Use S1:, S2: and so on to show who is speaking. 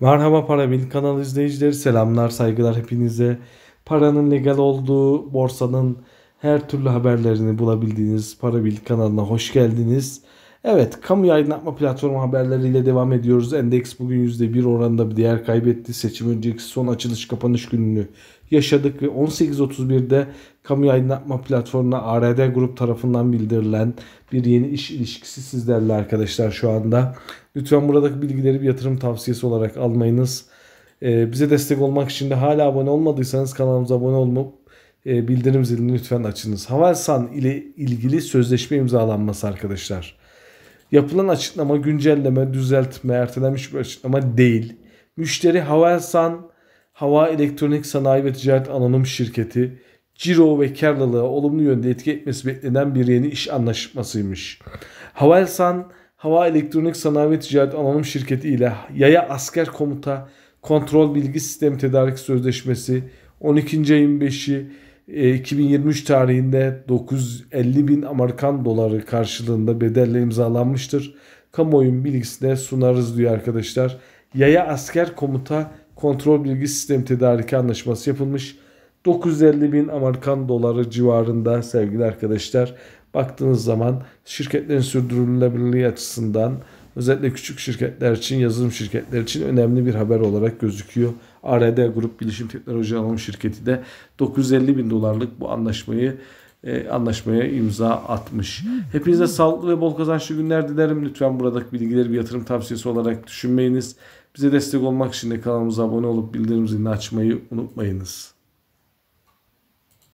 S1: Merhaba Para Bil kanal izleyicileri selamlar saygılar hepinize. Paranın legal olduğu borsanın her türlü haberlerini bulabildiğiniz Para Bil kanalına hoş geldiniz. Evet kamu aydınlatma platformu haberleriyle devam ediyoruz. Endeks bugün %1 oranında bir değer kaybetti. Seçim önceki son açılış kapanış gününü yaşadık ve 18.31'de kamu aydınlatma platformuna ARD Grup tarafından bildirilen bir yeni iş ilişkisi sizlerle arkadaşlar şu anda. Lütfen buradaki bilgileri bir yatırım tavsiyesi olarak almayınız. Ee, bize destek olmak için de hala abone olmadıysanız kanalımıza abone olmayı e, bildirim zilini lütfen açınız. Havelsan ile ilgili sözleşme imzalanması arkadaşlar. Yapılan açıklama güncelleme, düzeltme, ertelenmiş bir açıklama değil. Müşteri Havelsan Hava Elektronik Sanayi ve Ticaret Anonim Şirketi ciro ve karlılığa olumlu yönde etki etmesi beklenen bir yeni iş anlaşmasıymış. Havelsan Hava Elektronik Sanayi ve Ticaret Anonim Şirketi ile Yaya Asker Komuta Kontrol Bilgi Sistemi Tedarik Sözleşmesi 12. ayın 5'i 2023 tarihinde 950 bin Amerikan doları karşılığında bedelle imzalanmıştır. Kamuoyun bilgisine sunarız diyor arkadaşlar. Yaya Asker Komuta Kontrol Bilgi Sistemi Tedariki Anlaşması yapılmış. 950 bin Amerikan doları civarında sevgili arkadaşlar. Baktığınız zaman şirketlerin sürdürülebilirliği açısından özellikle küçük şirketler için, yazılım şirketler için önemli bir haber olarak gözüküyor. ARD Grup Bilişim Teknoloji Anonim Şirketi de 950 bin dolarlık bu anlaşmayı e, anlaşmaya imza atmış. Hepinize sağlıklı ve bol kazançlı günler dilerim. Lütfen buradaki bilgileri bir yatırım tavsiyesi olarak düşünmeyiniz. Bize destek olmak için de kanalımıza abone olup bildirim zilini açmayı unutmayınız.